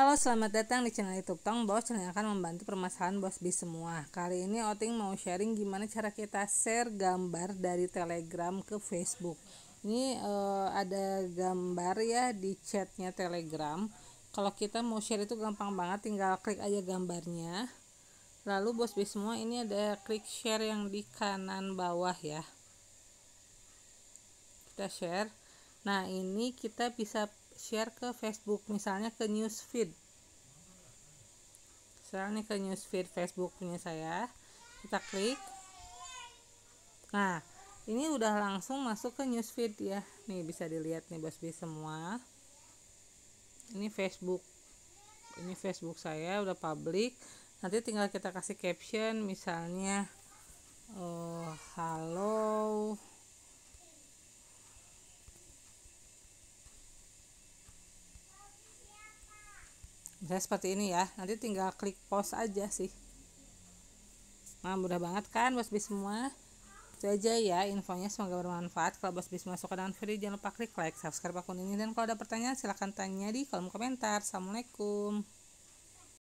Halo, selamat datang di channel YouTube Tong Bos, channel yang akan membantu permasalahan bos bis semua. Kali ini Oting mau sharing gimana cara kita share gambar dari Telegram ke Facebook. Ini uh, ada gambar ya di chatnya Telegram. Kalau kita mau share itu gampang banget, tinggal klik aja gambarnya. Lalu bos bis semua ini ada klik share yang di kanan bawah ya. Kita share. Nah ini kita bisa share ke Facebook misalnya ke newsfeed. Misalnya ke newsfeed Facebook punya saya kita klik. Nah ini udah langsung masuk ke newsfeed ya. Nih bisa dilihat nih bos bis semua. Ini Facebook. Ini Facebook saya udah public. Nanti tinggal kita kasih caption misalnya uh, halo misalnya seperti ini ya nanti tinggal klik post aja sih. Nah mudah banget kan bos bis semua itu aja ya infonya semoga bermanfaat. Kalau bos bis ke dalam video jangan lupa klik like subscribe akun ini. Dan kalau ada pertanyaan silahkan tanya di kolom komentar. Assalamualaikum